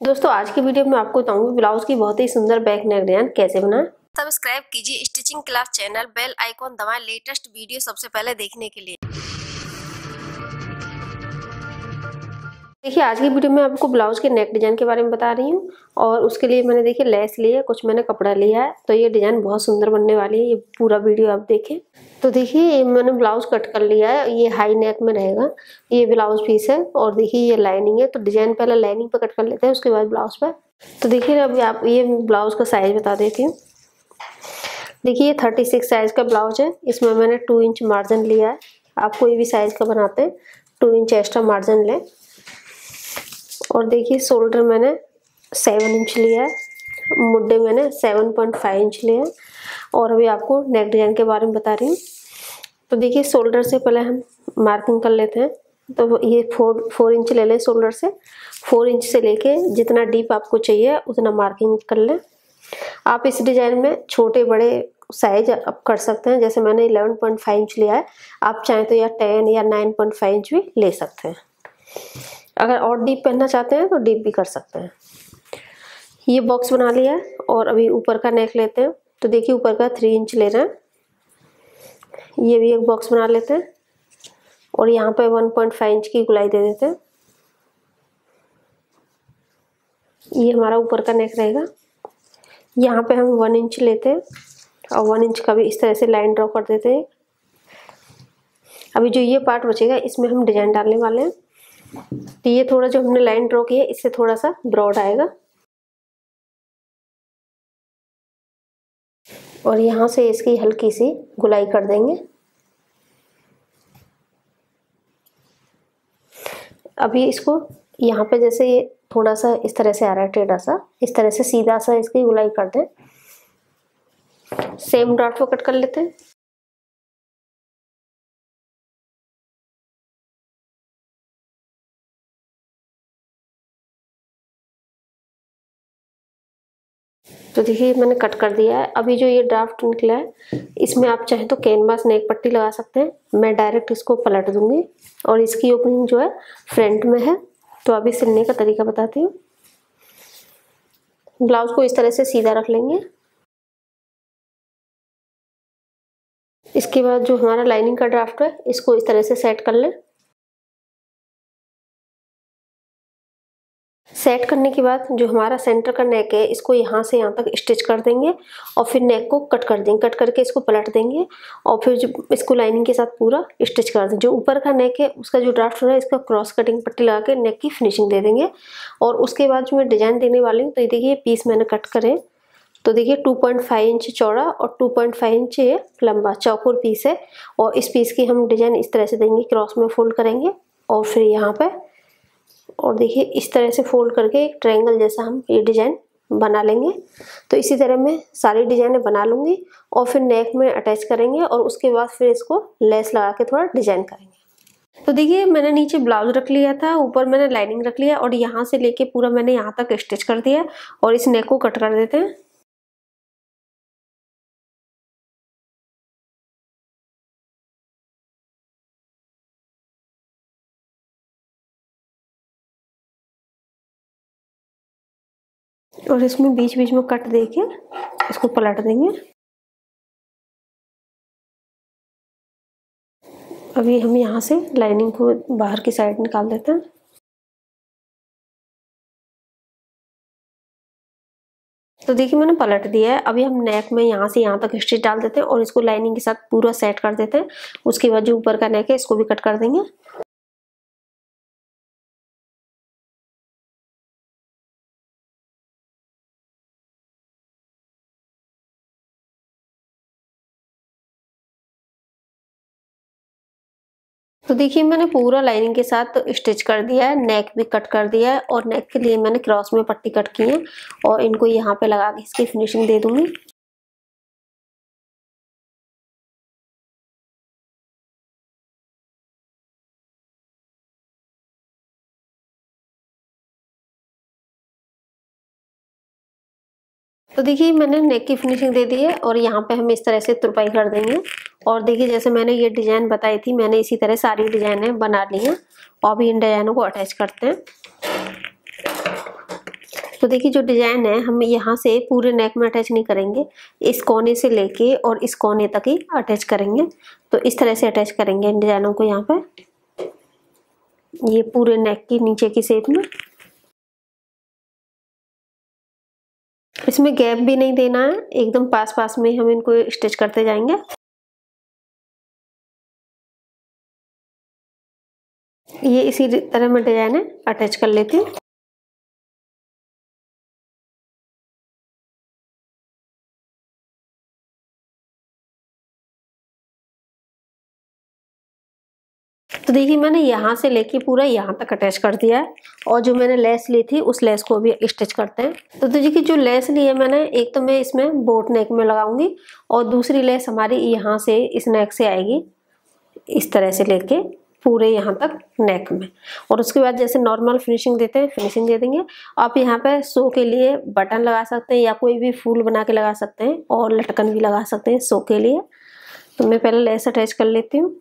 दोस्तों, आज की वीडियो में आपको बताऊँगी ब्लाउज की बहुत ही सुंदर बैक नेक डिज़ाइन कैसे बनाए। सब्सक्राइब कीजिए stitching class channel bell icon दबाएँ लेटेस्ट वीडियो सबसे पहले देखने के लिए। देखिए, आज की वीडियो में आपको ब्लाउज के नेक डिज़ाइन के बारे में बता रही हूँ और उसके लिए मैंने देखिए लेस लिया, कुछ मैंने कपड़ा लिया है। तो ये डिज़ाइन बहुत सुंदर बनने वाली है, ये पूरा वीडियो आप देखें। तो देखिए मैंने ब्लाउज कट कर लिया है, ये हाई नेक में रहेगा, ये ब्लाउज पीस है और देखिए, ये लाइनिंग है। तो डिज़ाइन पहले लाइनिंग पर कट कर लेते हैं, उसके बाद ब्लाउज पर तो देखिए अभी आप, ये ब्लाउज का साइज़ बता देती हूँ। देखिए, ये थर्टी सिक्स साइज़ का ब्लाउज है, इसमें मैंने टू इंच मार्जिन लिया है। आप कोई भी साइज़ का बनाते हैं, टू इंच एक्स्ट्रा मार्जिन लें। और देखिए शोल्डर मैंने सेवन इंच लिया है। मुड्डे मैंने सेवन पॉइंट फाइव इंच लिया है। और अभी आपको नेक डिज़ाइन के बारे में बता रही हूँ। तो देखिए शोल्डर से पहले हम मार्किंग कर लेते हैं। तो ये फोर फोर इंच ले लें शोल्डर से। फोर इंच से लेके जितना डीप आपको चाहिए, उतना मार्किंग कर लें। आप इस डिज़ाइन में छोटे, बड़े साइज़ आप कर सकते हैं। जैसे मैंने इलेवन पॉइंट फाइव इंच लिया है। आप चाहें तो या टेन या नाइन पॉइंट फाइव इंच भी ले सकते हैं। अगर और डीप पहनना चाहते हैं तो डीप भी कर सकते हैं। ये बॉक्स बना लिया है और अभी ऊपर का नेक लेते हैं। तो देखिए ऊपर का थ्री इंच ले रहे हैं। ये भी एक बॉक्स बना लेते हैं। और यहाँ पे वन पॉइंट फाइव इंच की गुलाई दे देते हैं। ये हमारा ऊपर का नेक रहेगा। यहाँ पे हम वन इंच लेते हैं। और वन इंच का भी इस तरह से लाइन ड्रॉ कर देते हैं। अभी जो ये पार्ट बचेगा, इसमें हम डिज़ाइन डालने वाले हैं। तो ये थोड़ा जो हमने लाइन ड्रॉ की है, इससे थोड़ा सा ब्रॉड आएगा। और यहाँ से इसकी हल्की सी गुलाई कर देंगे। अभी इसको यहाँ पे जैसे ये थोड़ा सा इस तरह से आ रहा है, टेढ़ा सा, इस तरह से सीधा सा इसकी गुलाई कर दें। सेम डॉट को कट कर लेते हैं। तो देखिए, मैंने कट कर दिया है। अभी जो ये ड्राफ्ट निकला है, इसमें आप चाहें तो कैनवास नेक पट्टी लगा सकते हैं। मैं डायरेक्ट इसको पलट दूँगी और इसकी ओपनिंग जो है फ्रंट में है। तो अभी सिलने का तरीका बताती हूँ। ब्लाउज को इस तरह से सीधा रख लेंगे। इसके बाद जो हमारा लाइनिंग का ड्राफ्ट है, इसको इस तरह से सेट कर लें। सेट करने के बाद जो हमारा सेंटर का नेक है, इसको यहाँ से यहाँ तक स्टिच कर देंगे और फिर नेक को कट कर देंगे। कट करके इसको पलट देंगे और फिर जो इसको लाइनिंग के साथ पूरा स्टिच कर देंगे। जो ऊपर का नेक है, उसका जो ड्राफ्ट हो रहा है, इसका क्रॉस कटिंग पट्टी लगा के नेक की फिनिशिंग दे देंगे। और उसके बाद जो मैं डिज़ाइन देने वाली हूँ तो ये देखिए पीस मैंने कट करें। तो देखिए 2.5 इंच चौड़ा और 2.5 इंच ये लंबा, चौकोर पीस है। और इस पीस की हम डिज़ाइन इस तरह से देंगे क्रॉस में फोल्ड करेंगे और फिर यहाँ पे और देखिए, इस तरह से फोल्ड करके एक ट्रायंगल जैसा हम ये डिज़ाइन बना लेंगे। तो इसी तरह मैं सारी डिजाइनें बना लूँगी और फिर नेक में अटैच करेंगे और उसके बाद फिर इसको लेस लगा के थोड़ा डिज़ाइन करेंगे। तो देखिए, मैंने नीचे ब्लाउज रख लिया था, ऊपर मैंने लाइनिंग रख लिया और यहाँ से लेके पूरा मैंने यहाँ तक स्टिच कर दिया और इस नेक को कट कर देते हैं। और इसमें बीच बीच में कट देके इसको पलट देंगे। अभी हम यहाँ से लाइनिंग को बाहर की साइड निकाल देते हैं। तो देखिए, मैंने पलट दिया है। अभी हम नेक में यहाँ से यहाँ तक स्टिच डाल देते हैं और इसको लाइनिंग के साथ पूरा सेट कर देते हैं। उसके बाद जो ऊपर का नेक है, इसको भी कट कर देंगे। तो देखिए, मैंने पूरा लाइनिंग के साथ स्टिच कर दिया है नेक भी कट कर दिया है और नेक के लिए मैंने क्रॉस में पट्टी कट की है और इनको यहाँ पे लगा के इसकी फिनिशिंग दे दूँगी। तो देखिए, मैंने नेक की फिनिशिंग दे दी है और यहाँ पे हम इस तरह से तुरपाई कर देंगे। और देखिए, जैसे मैंने ये डिज़ाइन बताई थी, मैंने इसी तरह सारी डिज़ाइनें बना ली हैं। और भी इन डिज़ाइनों को अटैच करते हैं। तो देखिए, जो डिज़ाइन है, हम यहाँ से पूरे नेक में अटैच नहीं करेंगे। इस कोने से लेके और इस कोने तक ही अटैच करेंगे। तो इस तरह से अटैच करेंगे इन डिजाइनों को यहाँ पे। ये पूरे नेक के, नीचे की शेप में। इसमें गैप भी नहीं देना है। एकदम पास पास में हम इनको स्टिच करते जाएँगे। ये इसी तरह में डिज़ाइन अटैच कर लेती हूँ। तो देखिए, मैंने यहाँ से लेके पूरा यहाँ तक अटैच कर दिया है, और जो मैंने लेस ली थी, उस लेस को भी स्टिच करते हैं। तो देखिए जो लेस ली है मैंने, एक तो मैं इसमें बोट नेक में लगाऊँगी, और दूसरी लेस हमारी यहाँ से इस नेक से आएगी, इस तरह से लेके। पूरे यहाँ तक नेक में। और उसके बाद जैसे नॉर्मल फिनिशिंग देते हैं फिनिशिंग दे देंगे। आप यहाँ पे शो के लिए बटन लगा सकते हैं या कोई भी फूल बना के लगा सकते हैं और लटकन भी लगा सकते हैं शो के लिए। तो मैं पहले लेस अटैच कर लेती हूँ।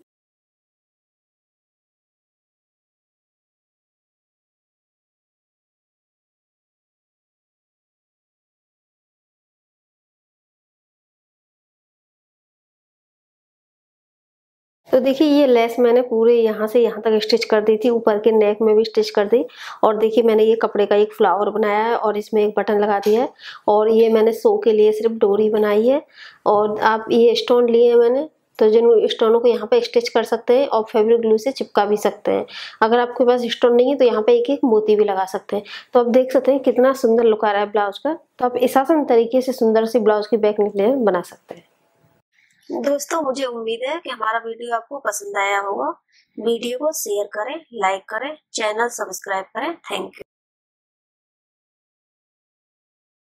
तो देखिए, ये लेस मैंने पूरे यहाँ से यहाँ तक स्टिच कर दी थी। ऊपर के नेक में भी स्टिच कर दी। और देखिए, मैंने ये कपड़े का एक फ्लावर बनाया है और इसमें एक बटन लगा दिया है। और ये मैंने सो के लिए सिर्फ़ डोरी बनाई है। और आप ये स्टोन लिए हैं मैंने तो जिन स्टोनों को यहाँ पे स्टिच कर सकते हैं और फेब्रिक ग्लू से चिपका भी सकते हैं। अगर आपके पास स्टोन नहीं है तो यहाँ पे एक एक मोती भी लगा सकते हैं। तो आप देख सकते हैं, कितना सुंदर लुक आ रहा है ब्लाउज का। तो आप इस आसान तरीके से सुंदर सी ब्लाउज की बैक निकले बना सकते हैं। दोस्तों, मुझे उम्मीद है कि हमारा वीडियो आपको पसंद आया होगा। वीडियो को शेयर करें, लाइक करें, चैनल सब्सक्राइब करें। Thank you.